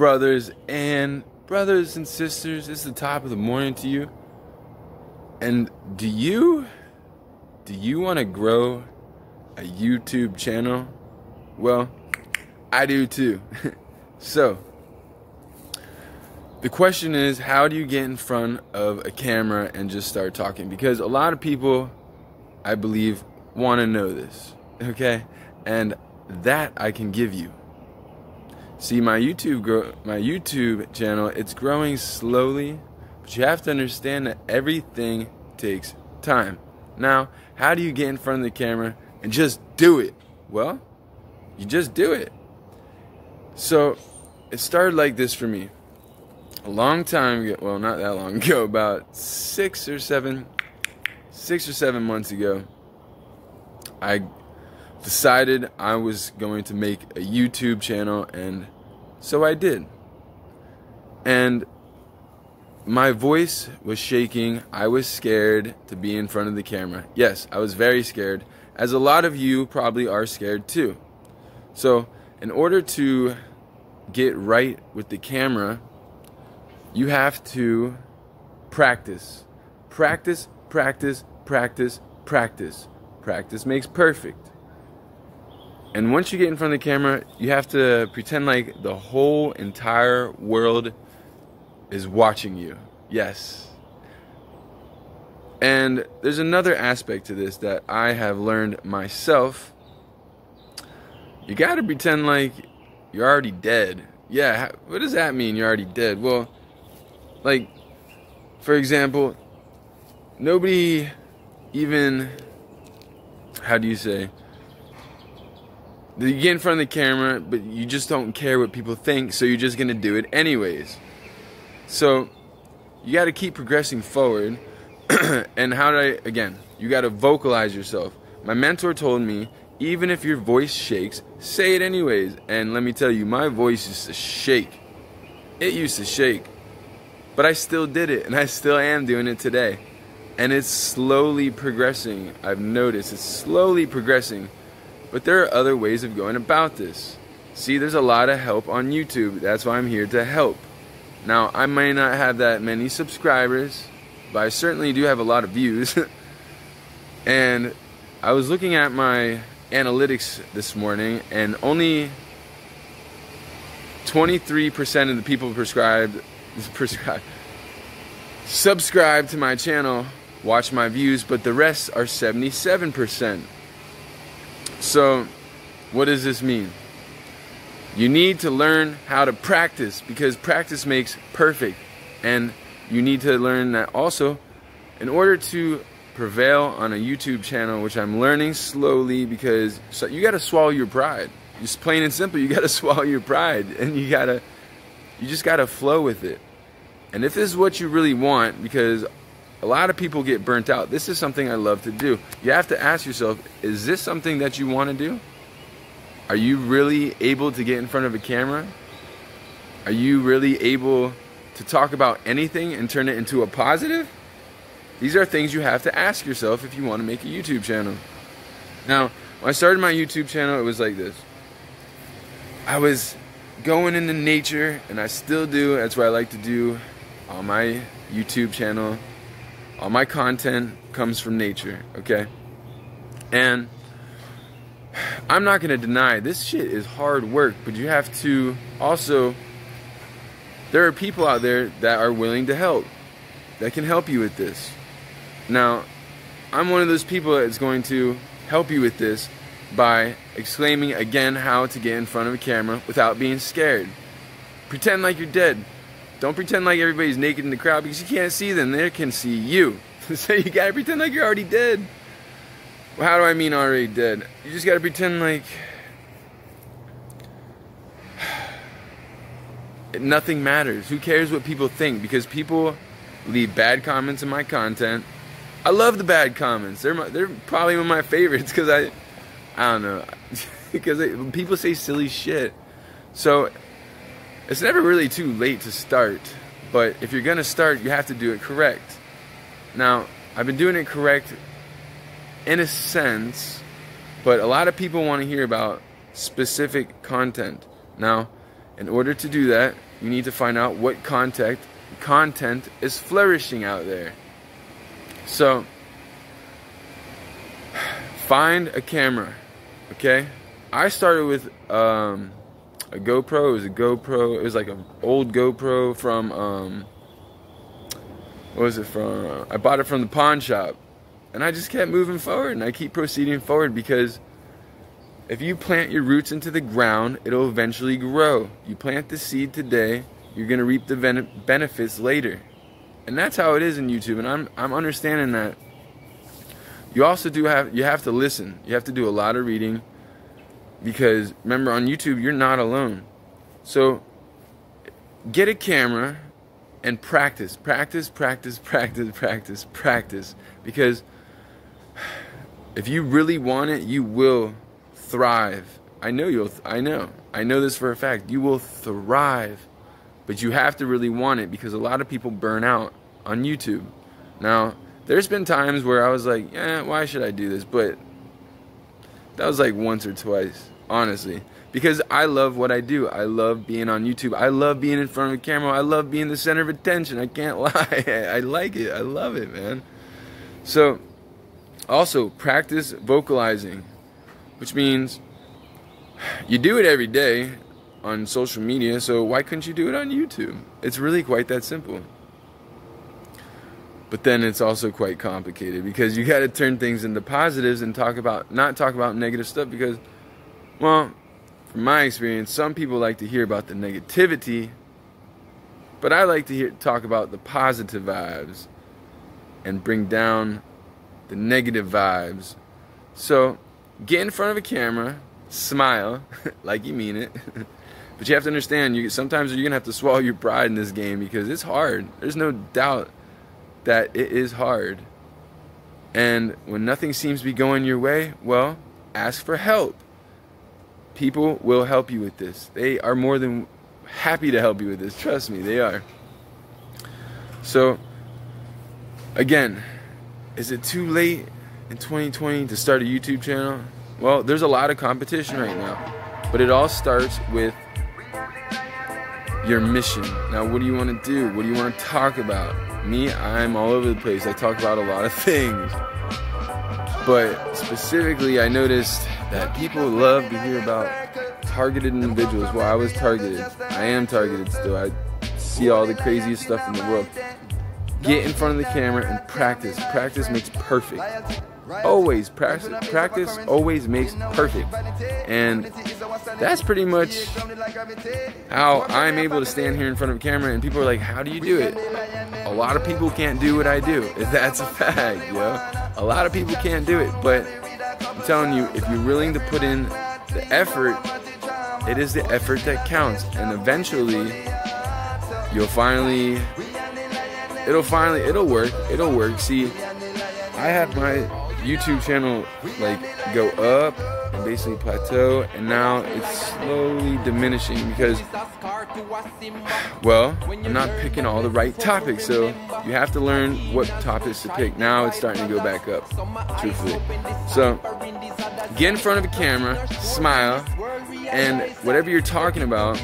brothers and brothers and sisters? It's the top of the morning to you. And do you do you want to grow a YouTube channel? Well, I do too. so, the question is how do you get in front of a camera and just start talking? Because a lot of people, I believe, want to know this. Okay? And that I can give you. See, my YouTube grow, my YouTube channel, it's growing slowly, but you have to understand that everything takes time. Now, how do you get in front of the camera and just do it? Well, you just do it. So, it started like this for me. A long time ago, well, not that long ago, about six or seven, six or seven months ago, I decided I was going to make a YouTube channel, and so I did. And my voice was shaking. I was scared to be in front of the camera. Yes, I was very scared, as a lot of you probably are scared too. So, in order to get right with the camera, you have to practice. Practice, practice, practice, practice. Practice makes perfect. And once you get in front of the camera, you have to pretend like the whole entire world is watching you. Yes. And there's another aspect to this that I have learned myself. You got to pretend like you're already dead. Yeah, what does that mean? You're already dead. Well, like, for example, nobody even, how do you say, you get in front of the camera, but you just don't care what people think, so you're just gonna do it anyways. So you got to keep progressing forward. and how do I, again, you got to vocalize yourself. My mentor told me, even if your voice shakes, say it anyways. And let me tell you, my voice used to shake. It used to shake. But I still did it, and I still am doing it today. And it's slowly progressing. I've noticed it's slowly progressing but there are other ways of going about this. See, there's a lot of help on YouTube. That's why I'm here to help. Now, I may not have that many subscribers, but I certainly do have a lot of views. and I was looking at my analytics this morning, and only 23% of the people prescribed, prescribed, subscribe to my channel, watch my views, but the rest are 77%. So, what does this mean? You need to learn how to practice because practice makes perfect. And you need to learn that also in order to prevail on a YouTube channel, which I'm learning slowly because so you got to swallow your pride. Just plain and simple, you got to swallow your pride and you got to you just got to flow with it. And if this is what you really want because a lot of people get burnt out. This is something I love to do. You have to ask yourself, is this something that you want to do? Are you really able to get in front of a camera? Are you really able to talk about anything and turn it into a positive? These are things you have to ask yourself if you want to make a YouTube channel. Now, when I started my YouTube channel, it was like this. I was going into nature, and I still do. That's what I like to do on my YouTube channel. All my content comes from nature, okay? And I'm not gonna deny this shit is hard work, but you have to also. There are people out there that are willing to help, that can help you with this. Now, I'm one of those people that's going to help you with this by exclaiming again how to get in front of a camera without being scared. Pretend like you're dead. Don't pretend like everybody's naked in the crowd because you can't see them. They can see you. so you gotta pretend like you're already dead. Well, how do I mean already dead? You just gotta pretend like nothing matters. Who cares what people think? Because people leave bad comments in my content. I love the bad comments. They're my, they're probably one of my favorites because I I don't know because people say silly shit. So it's never really too late to start, but if you're gonna start, you have to do it correct. Now, I've been doing it correct in a sense, but a lot of people want to hear about specific content. Now, in order to do that, you need to find out what content content is flourishing out there. So find a camera, okay? I started with um, a GoPro. It was a GoPro. It was like an old GoPro from um, what was it from? I bought it from the pawn shop, and I just kept moving forward, and I keep proceeding forward because if you plant your roots into the ground, it'll eventually grow. You plant the seed today, you're gonna reap the benefits later, and that's how it is in YouTube. And I'm I'm understanding that. You also do have you have to listen. You have to do a lot of reading because remember on YouTube you're not alone. So get a camera and practice, practice, practice, practice, practice, practice because if you really want it, you will thrive. I know you'll I know. I know this for a fact. You will thrive. But you have to really want it because a lot of people burn out on YouTube. Now, there's been times where I was like, yeah, why should I do this? But that was like once or twice, honestly. Because I love what I do. I love being on YouTube. I love being in front of a camera. I love being the center of attention. I can't lie. I like it. I love it, man. So, also, practice vocalizing, which means you do it every day on social media, so why couldn't you do it on YouTube? It's really quite that simple. But then it's also quite complicated because you got to turn things into positives and talk about not talk about negative stuff because well, from my experience, some people like to hear about the negativity, but I like to hear talk about the positive vibes and bring down the negative vibes. So, get in front of a camera, smile like you mean it. but you have to understand you sometimes you're to have to swallow your pride in this game because it's hard. There's no doubt that it is hard. And when nothing seems to be going your way, well, ask for help. People will help you with this. They are more than happy to help you with this. Trust me, they are. So, again, is it too late in 2020 to start a YouTube channel? Well, there's a lot of competition right now. But it all starts with your mission. Now, what do you want to do? What do you want to talk about? Me, I'm all over the place. I talk about a lot of things. But specifically, I noticed that people love to hear about targeted individuals. Well, I was targeted. I am targeted still. I see all the craziest stuff in the world. Get in front of the camera and practice. Practice makes perfect. Always practice. Practice always makes perfect. And that's pretty much how I'm able to stand here in front of a camera and people are like, how do you do it? A lot of people can't do what I do. That's a fact, yo. A lot of people can't do it, but I'm telling you, if you're willing to put in the effort, it is the effort that counts. And eventually, you'll finally, it'll finally, it'll work. It'll work. See, I have my YouTube channel like go up and basically plateau, and now it's slowly diminishing because, well, I'm not picking all the right topics. So you have to learn what topics to pick. Now it's starting to go back up, truthfully. So get in front of a camera, smile, and whatever you're talking about,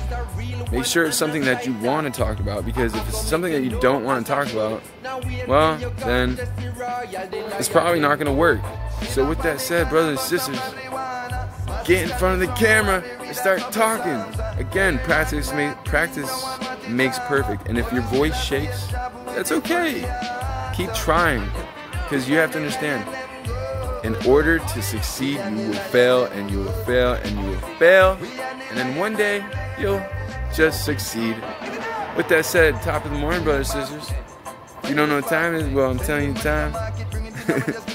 make sure it's something that you want to talk about because if it's something that you don't want to talk about, well, then it's probably not going to work. So, with that said, brothers and sisters, get in front of the camera and start talking. Again, practice, practice makes perfect. And if your voice shakes, that's okay. Keep trying because you have to understand in order to succeed, you will fail and you will fail and you will fail. And then one day, you'll just succeed. With that said, top of the morning, brothers and sisters. If you don't know what time is, well, I'm telling you the time.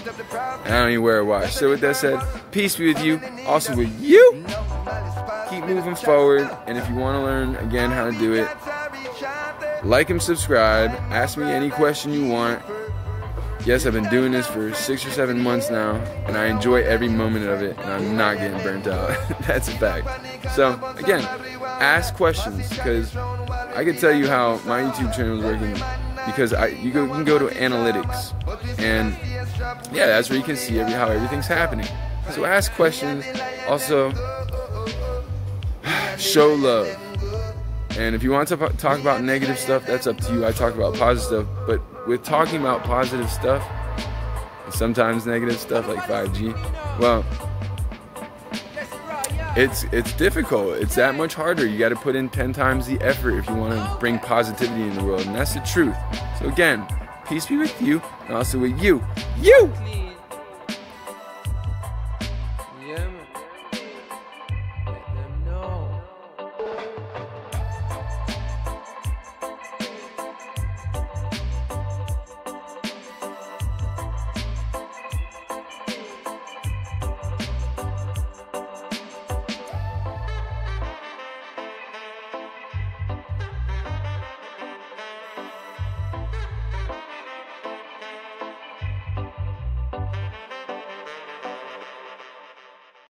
I don't even wear a watch. So with that said, peace be with you. Also with you. Keep moving forward. And if you want to learn, again, how to do it, like and subscribe. Ask me any question you want. Yes, I've been doing this for six or seven months now, and I enjoy every moment of it, and I'm not getting burnt out. That's a fact. So, again, ask questions because I can tell you how my YouTube channel is working because I you, go, you can go to analytics, and yeah, that's where you can see every, how everything's happening. So ask questions. Also, show love. And if you want to talk about negative stuff, that's up to you. I talk about positive stuff, but with talking about positive stuff, sometimes negative stuff like 5G, well, it's it's difficult. It's that much harder. You got to put in 10 times the effort if you want to bring positivity in the world, and that's the truth. So again, peace be with you, and also with you. You.